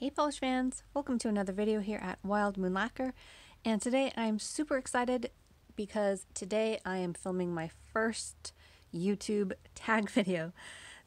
Hey polish fans, welcome to another video here at Wild Moon Lacquer. And today I'm super excited because today I am filming my first YouTube tag video.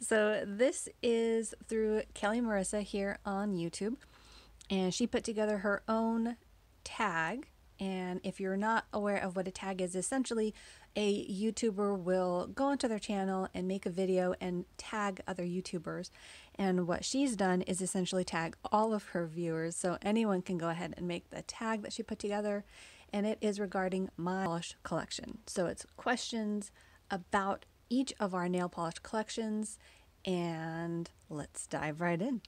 So this is through Kelli Marissa here on YouTube. And she put together her own tag. And if you're not aware of what a tag is, essentially a YouTuber will go onto their channel and make a video and tag other YouTubers. And what she's done is essentially tag all of her viewers. So anyone can go ahead and make the tag that she put together. And it is regarding my polish collection. So it's questions about each of our nail polish collections. And let's dive right in.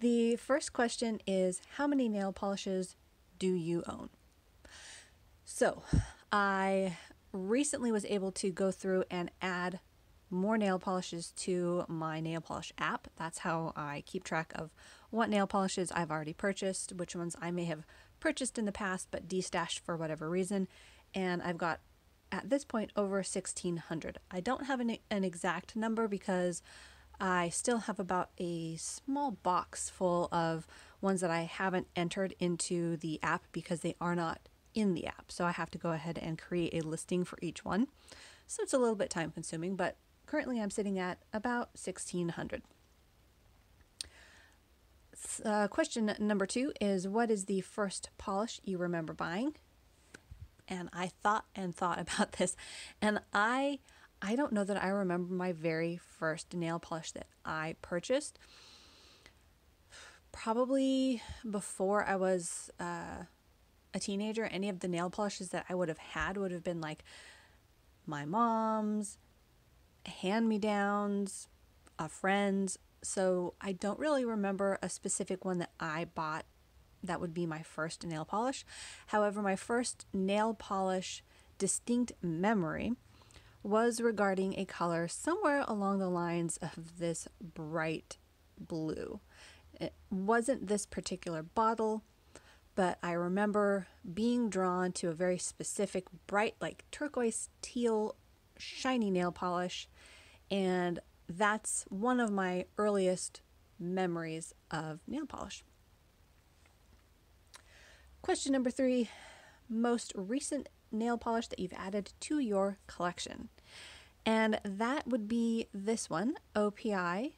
The first question is How many nail polishes do you own? So, I recently was able to go through and add more nail polishes to my nail polish app. That's how I keep track of what nail polishes I've already purchased, which ones I may have purchased in the past but destashed for whatever reason. And I've got at this point over 1600. I don't have an, an exact number because I still have about a small box full of ones that I haven't entered into the app because they are not in the app. So I have to go ahead and create a listing for each one. So it's a little bit time consuming, but currently I'm sitting at about 1600. Uh, question number two is What is the first polish you remember buying? And I thought and thought about this, and I I don't know that I remember my very first nail polish that I purchased. Probably before I was uh, a teenager, any of the nail polishes that I would have had would have been like my mom's, hand me downs, a friend's. So I don't really remember a specific one that I bought that would be my first nail polish. However, my first nail polish distinct memory was regarding a color somewhere along the lines of this bright blue. It wasn't this particular bottle, but I remember being drawn to a very specific bright, like turquoise teal, shiny nail polish, and that's one of my earliest memories of nail polish. Question number three most recent nail polish that you've added to your collection. And that would be this one, OPI.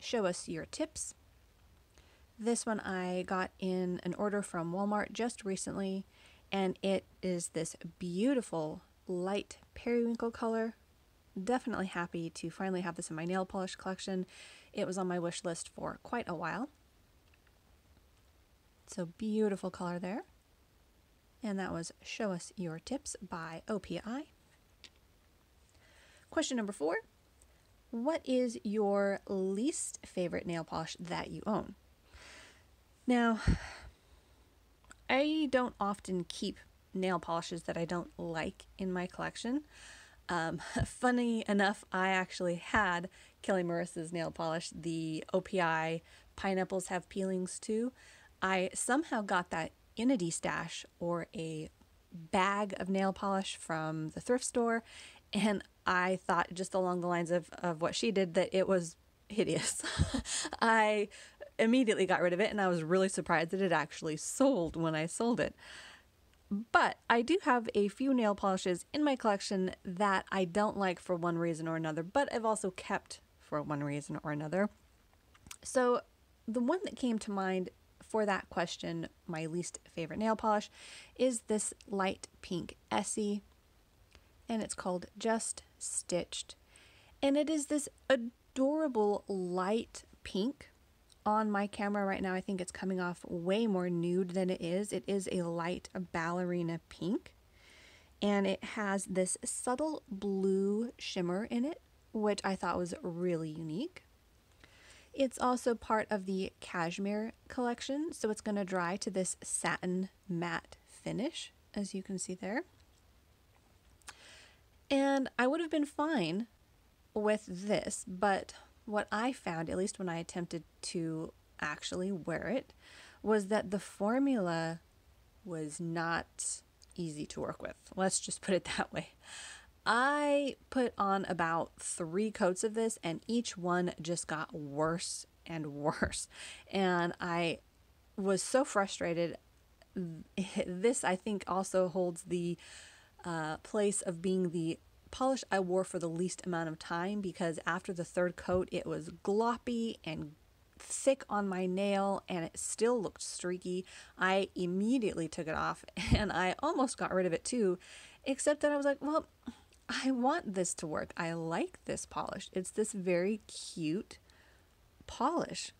Show us your tips. This one I got in an order from Walmart just recently, and it is this beautiful light periwinkle color. Definitely happy to finally have this in my nail polish collection. It was on my wish list for quite a while. So beautiful color there. And that was Show Us Your Tips by OPI. Question number four What is your least favorite nail polish that you own? Now, I don't often keep nail polishes that I don't like in my collection. Um, funny enough, I actually had Kelli Marissa's nail polish, the OPI Pineapples Have Peelings Too. I somehow got that in a stash or a bag of nail polish from the thrift store, and I thought just along the lines of, of what she did that it was hideous. I immediately got rid of it and I was really surprised that it actually sold when I sold it. But I do have a few nail polishes in my collection that I don't like for one reason or another, but I've also kept for one reason or another. So the one that came to mind for that question, my least favorite nail polish, is this light pink Essie, and it's called Just Stitched. And it is this adorable light pink on my camera right now, I think it's coming off way more nude than it is. It is a light ballerina pink, and it has this subtle blue shimmer in it, which I thought was really unique. It's also part of the Cashmere collection, so it's going to dry to this satin matte finish, as you can see there. And I would have been fine with this, but what I found, at least when I attempted to actually wear it, was that the formula was not easy to work with. Let's just put it that way. I put on about three coats of this, and each one just got worse and worse. And I was so frustrated. This, I think, also holds the uh, place of being the polish I wore for the least amount of time because after the third coat, it was gloppy and thick on my nail and it still looked streaky. I immediately took it off and I almost got rid of it too, except that I was like, well, I want this to work. I like this polish. It's this very cute polish.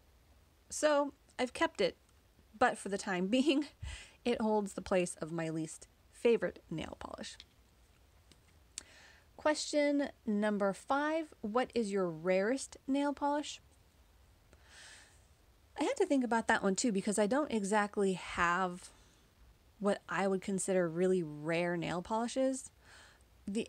So I've kept it, but for the time being, it holds the place of my least favorite nail polish. Question number five What is your rarest nail polish? I had to think about that one too because I don't exactly have what I would consider really rare nail polishes. The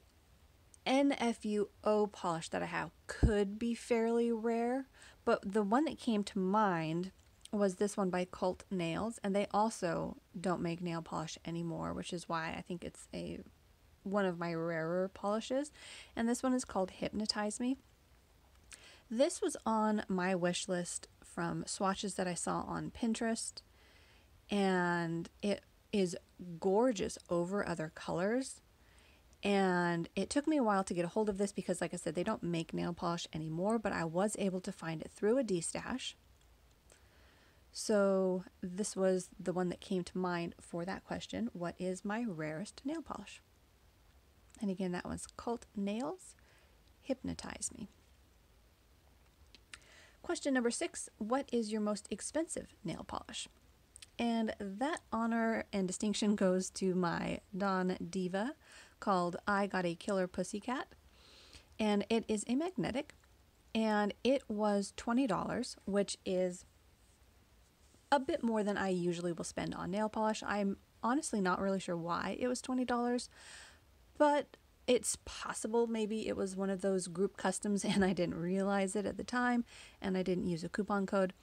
NFUO polish that I have could be fairly rare, but the one that came to mind was this one by Cult Nails, and they also don't make nail polish anymore, which is why I think it's a one of my rarer polishes. And this one is called Hypnotize Me. This was on my wish list from swatches that I saw on Pinterest, and it is gorgeous over other colors. And it took me a while to get a hold of this because, like I said, they don't make nail polish anymore, but I was able to find it through a destash. So this was the one that came to mind for that question. What is my rarest nail polish? And again, that one's Cult Nails, Hypnotize Me. Question number six What is your most expensive nail polish? And that honor and distinction goes to my Don Diva called I Got a Killer Pussycat. And it is a magnetic. And it was $20, which is a bit more than I usually will spend on nail polish. I'm honestly not really sure why it was $20, but it's possible maybe it was one of those group customs and I didn't realize it at the time and I didn't use a coupon code.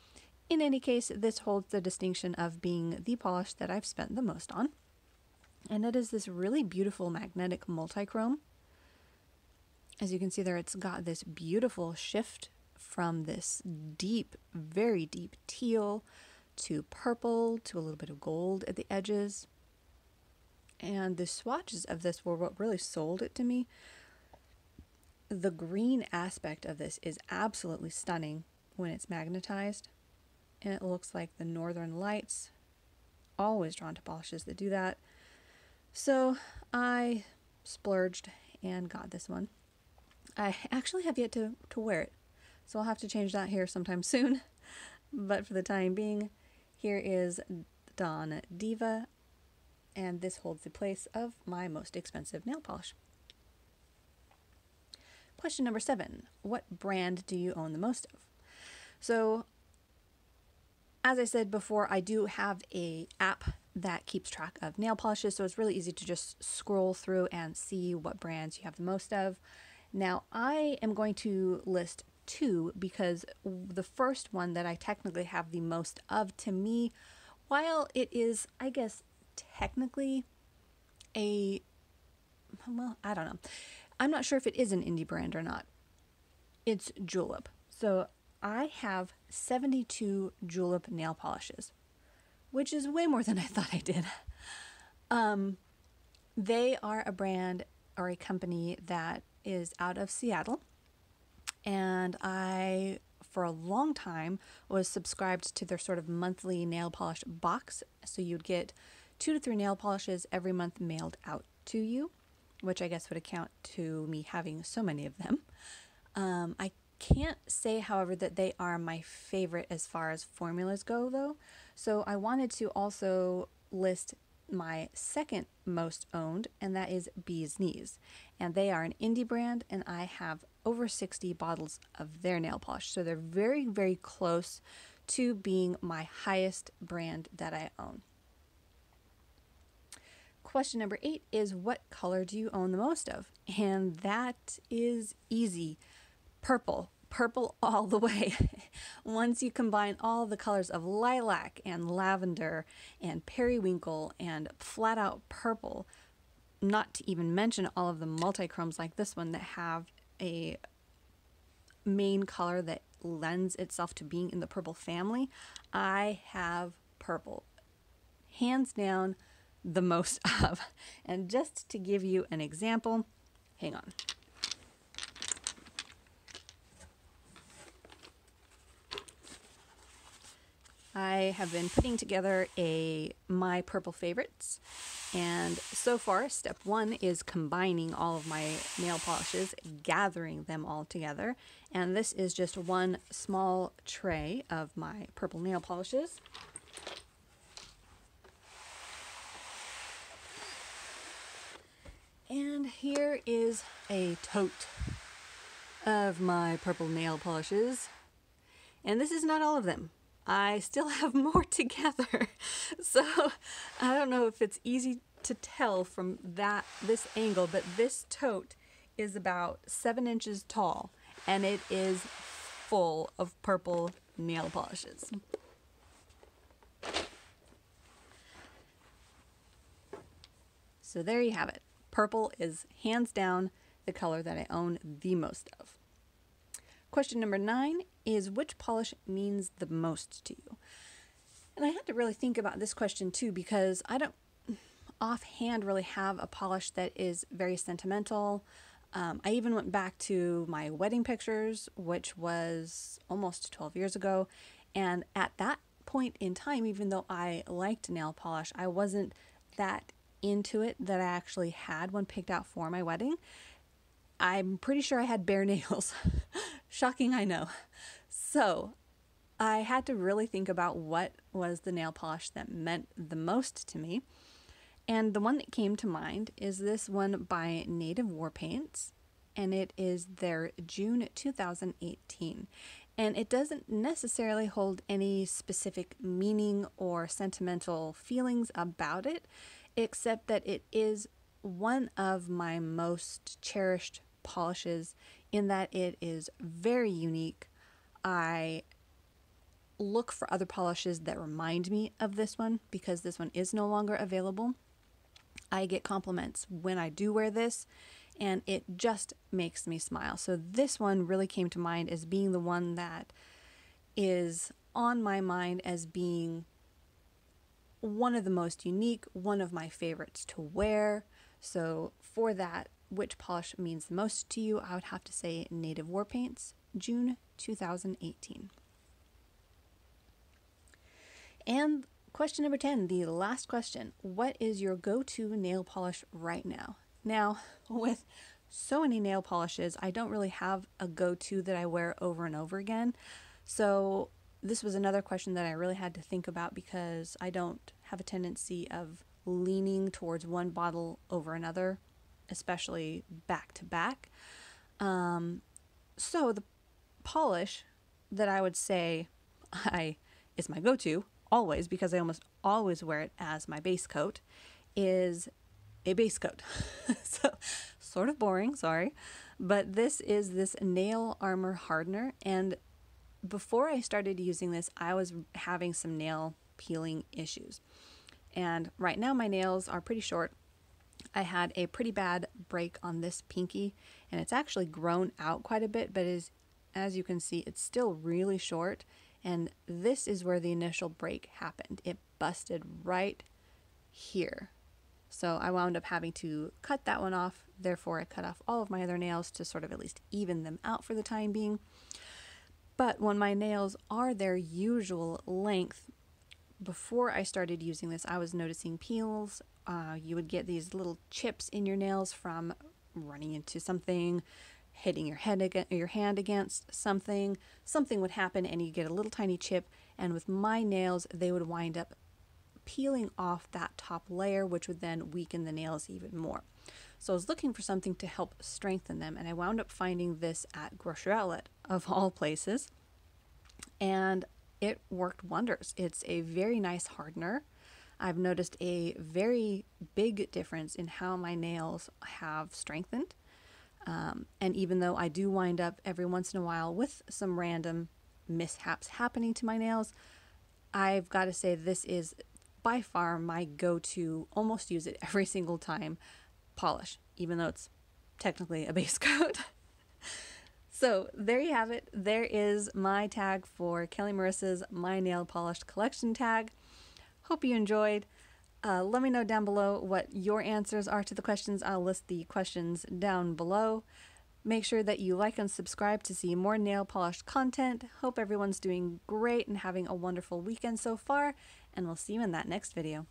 In any case, this holds the distinction of being the polish that I've spent the most on. And it is this really beautiful magnetic multichrome. As you can see there, it's got this beautiful shift from this deep, very deep teal to purple to a little bit of gold at the edges. And the swatches of this were what really sold it to me. The green aspect of this is absolutely stunning when it's magnetized. And it looks like the northern lights. Always drawn to polishes that do that. So I splurged and got this one. I actually have yet to, to wear it, so I'll have to change that here sometime soon. But for the time being, here is Dawn Diva, and this holds the place of my most expensive nail polish. Question number seven What brand do you own the most of? So, as I said before, I do have a app that keeps track of nail polishes, so it's really easy to just scroll through and see what brands you have the most of. Now, I am going to list two because the first one that I technically have the most of to me, while it is, I guess, technically a, well, I don't know. I'm not sure if it is an indie brand or not. It's Julep. So I have 72 Julep nail polishes which is way more than I thought I did. Um, they are a brand or a company that is out of Seattle. And I, for a long time, was subscribed to their sort of monthly nail polish box. So you'd get two to three nail polishes every month mailed out to you, which I guess would account to me having so many of them. Um, I can't say, however, that they are my favorite as far as formulas go, though. So I wanted to also list my second most owned, and that is Bee's Knees. And they are an indie brand, and I have over 60 bottles of their nail polish. So they're very, very close to being my highest brand that I own. Question number eight is What color do you own the most of? And that is easy purple purple all the way. Once you combine all the colors of lilac and lavender and periwinkle and flat out purple, not to even mention all of the multichromes like this one that have a main color that lends itself to being in the purple family, I have purple. Hands down, the most of. And just to give you an example, hang on. I have been putting together a my purple favorites and so far step one is combining all of my nail polishes gathering them all together and this is just one small tray of my purple nail polishes and here is a tote of my purple nail polishes and this is not all of them I still have more together. So I don't know if it's easy to tell from that this angle, but this tote is about seven inches tall and it is full of purple nail polishes. So there you have it. Purple is hands down the color that I own the most of. Question number nine is which polish means the most to you? And I had to really think about this question too because I don't offhand really have a polish that is very sentimental. Um, I even went back to my wedding pictures, which was almost 12 years ago. And at that point in time, even though I liked nail polish, I wasn't that into it that I actually had one picked out for my wedding. I'm pretty sure I had bare nails. Shocking, I know. So I had to really think about what was the nail polish that meant the most to me. And the one that came to mind is this one by Native War Paints, and it is their June 2018. And it doesn't necessarily hold any specific meaning or sentimental feelings about it, except that it is one of my most cherished polishes in that it is very unique. I look for other polishes that remind me of this one because this one is no longer available. I get compliments when I do wear this and it just makes me smile. So this one really came to mind as being the one that is on my mind as being one of the most unique, one of my favorites to wear. So for that, which polish means the most to you, I would have to say Native War Paints, June 2018. And question number 10, the last question What is your go to nail polish right now? Now, with so many nail polishes, I don't really have a go to that I wear over and over again. So, this was another question that I really had to think about because I don't have a tendency of leaning towards one bottle over another especially back to back. Um, so the polish that I would say I is my go-to always because I almost always wear it as my base coat is a base coat. so sort of boring, sorry, but this is this nail armor hardener and before I started using this, I was having some nail peeling issues. And right now my nails are pretty short I had a pretty bad break on this pinky and it's actually grown out quite a bit, but is as you can see, it's still really short. And this is where the initial break happened. It busted right here. So I wound up having to cut that one off. Therefore, I cut off all of my other nails to sort of at least even them out for the time being. But when my nails are their usual length, before I started using this, I was noticing peels uh, you would get these little chips in your nails from running into something, hitting your head against, your hand against something. Something would happen, and you get a little tiny chip. And with my nails, they would wind up peeling off that top layer, which would then weaken the nails even more. So I was looking for something to help strengthen them, and I wound up finding this at Grocery Outlet, of all places. And it worked wonders. It's a very nice hardener. I've noticed a very big difference in how my nails have strengthened. Um, and even though I do wind up every once in a while with some random mishaps happening to my nails, I've got to say this is by far my go to, almost use it every single time polish, even though it's technically a base coat. So there you have it. There is my tag for Kelli Marissa's My Nail Polished Collection tag. Hope you enjoyed. Uh, let me know down below what your answers are to the questions. I'll list the questions down below. Make sure that you like and subscribe to see more nail polished content. Hope everyone's doing great and having a wonderful weekend so far, and we'll see you in that next video.